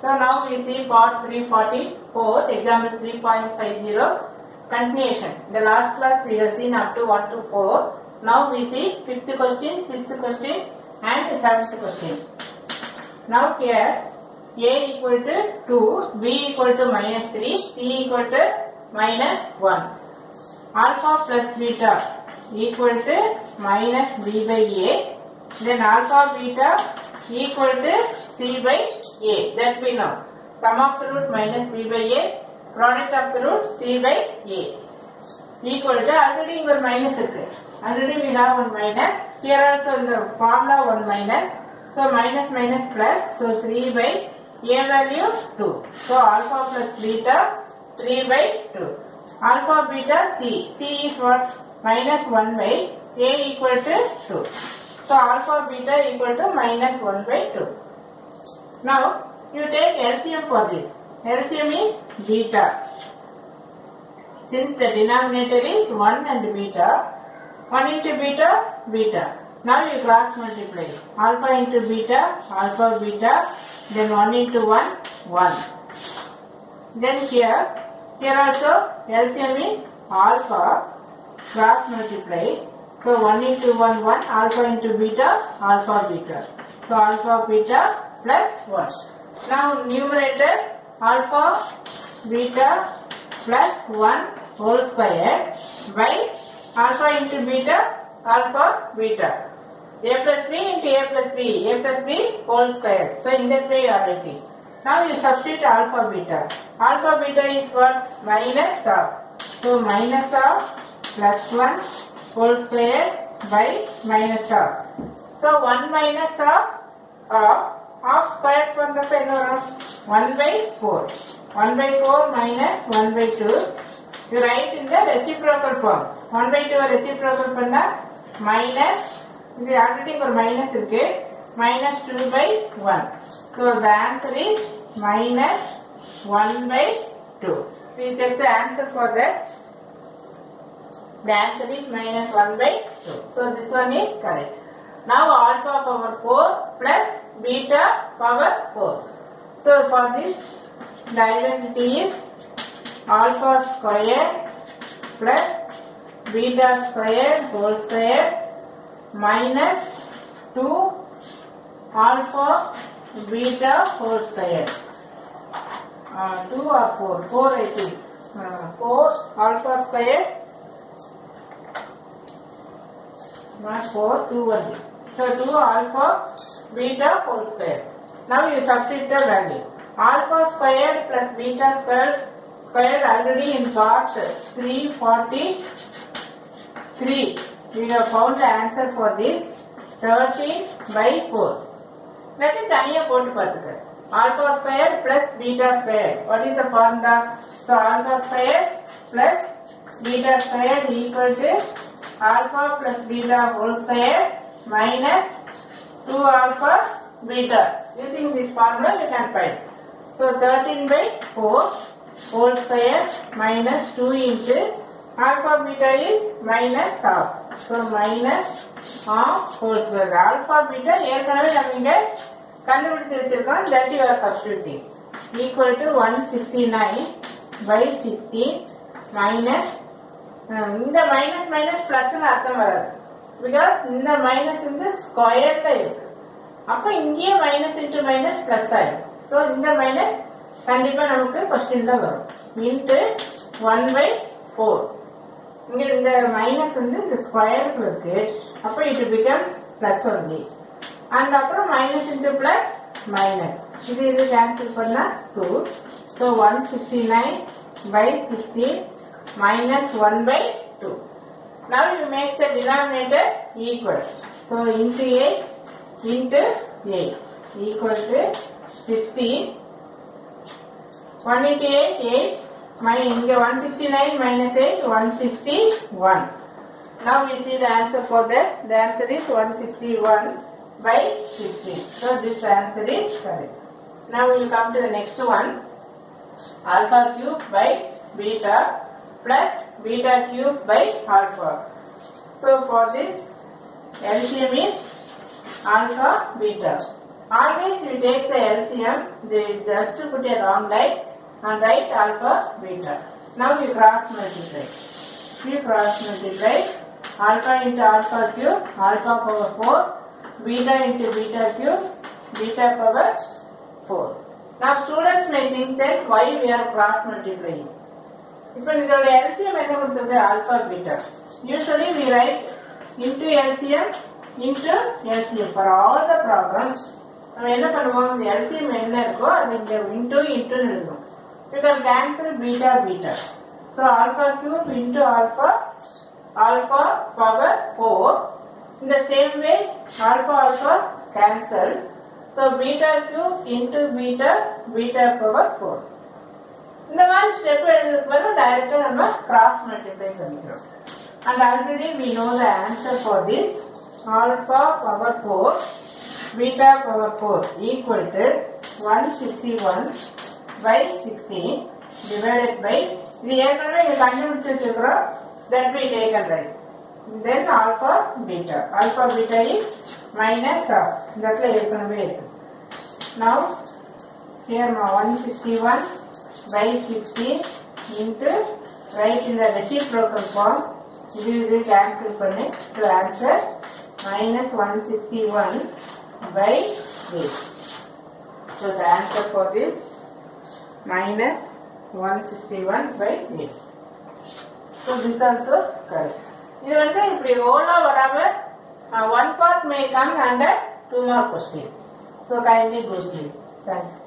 So now we see part 344, example 3.50, continuation. The last class we have seen up to 1 to 4. Now we see 5th question, 6th question and 7th question. Now here a equal to 2, b equal to minus 3, c equal to minus 1. Alpha plus beta equal to minus b by a. Then alpha beta equal to c by a. That we know. Sum of the root minus b by a. Product of the root c by a. Equal to already your minus இருக்கு. Already we have one minus. Here also in the formula one minus. So minus minus plus. So 3 by a value 2. So alpha plus beta 3 by 2. Alpha beta c. c is what? Minus 1 by a equal to 2. So alpha beta equal to minus 1 by 2. Now you take LCM for this. LCM is beta. Since the denominator is 1 and beta, 1 into beta, beta. Now you cross multiply. Alpha into beta, alpha beta, then 1 into 1, 1. Then here, here also LCM is alpha, cross multiply. So 1 into 1, 1, alpha into beta, alpha beta. So alpha beta plus 1. Now numerator alpha beta plus 1 whole square by alpha into beta alpha beta. A plus B into A plus B, A plus B whole square. So in that way you are. Now you substitute alpha beta. Alpha beta is what? Minus of. So minus of plus 1 whole square by minus of. So 1 minus of of half squared பண்றப்ப என்ன வரும் 1 by 4 1 by 4 minus 1 by 2 you write in the reciprocal form 1 by 2 reciprocal பண்ணா minus இது already ஒரு minus இருக்கு minus 2 by 1 so the answer is minus 1 by 2 we check the answer for that the answer is minus 1 by 2 so this one is correct now alpha power 4 plus beta power 4. So for this the identity is alpha square plus beta square whole square minus 2 alpha beta whole square. Uh, 2 or 4? 4 I think. Uh, 4 alpha square not 4, 2 only. So 2 alpha beta whole square. Now you substitute the value. Alpha square plus beta square square already in part 343. We have found the answer for this 13 by 4. Let it தனியா போட்டு பார்த்துக்க alpha square plus beta square. What is the formula? So alpha square plus beta square equal to alpha plus beta whole square minus 2 alpha beta. Using this formula you can find. So 13 by 4 whole square minus 2 into alpha beta is minus half. So minus half whole square. Alpha beta ஏற்கனவே நம்ம இங்க கண்டுபிடிச்சு வச்சிருக்கோம் that you are substituting. Equal to 169 by 16 minus அஹ் இந்த minus minus plus அர்த்தம் வராது. Because இந்த minus வந்து ஸ்கொயர்ல இருக்கு. அப்ப இங்கேயே மைனஸ் இன்டு மைனஸ் பிளஸ் ஆயிடும். ஸோ இந்த மைனஸ் கண்டிப்பா நமக்கு கொஸ்டின்ல வரும். இன்ட்டு ஒன் பை ஃபோர் இங்க இந்த மைனஸ் வந்து இந்த ஸ்கொயருக்கு இருக்கு. அப்ப it becomes plus only and அப்புறம் மைனஸ் இன்டு பிளஸ் மைனஸ் இது இது கேன்சல் பண்ணா two so one sixty nine by sixteen minus 1 by 2. Now you make the denominator equal. So into 8 into 8 equal to 16. 188, 8, my, 169 minus 8, 161. Now we see the answer for that. The answer is 161 by 16. So this answer is correct. Now we will come to the next one. Alpha cube by beta plus beta cube by alpha. So for this LCM is alpha beta. Always we we take the LCM, they just put a long line and write alpha, beta. Now you cross multiply. You cross multiply alpha into alpha cube, alpha power 4, beta into beta cube, beta power 4. Now students may think that why we are cross multiplying. So, in the LCM, what is alpha beta? Usually, we write into LCM, into LCM. For all the problems, what is the LCM? Into, into, into. Because the answer is beta, beta. So, alpha cube into alpha, alpha power 4. In the same way, alpha, alpha cancel. So, beta cube into beta, beta power 4. step is well, director and cross multiply solution. And already we know the answer for this. Alpha power 4, beta power 4 equal to 161 by 16 divided by இது ஏற்கனவே இது கண்டுபிடிச்சு வச்சிருக்கிறோம் that we take and write. Then alpha beta. Alpha beta is minus half. இந்த இடத்துல ஏற்கனவே இருக்கு. Now here 161 by 16 into write in the reciprocal form இது இது cancel பண்ணு to answer minus 161 by 8 so the answer for this minus 161 by 8 so this also correct இது வந்து இப்படி ஓலா வராம one part may come under two mark question so kindly கோ three thanks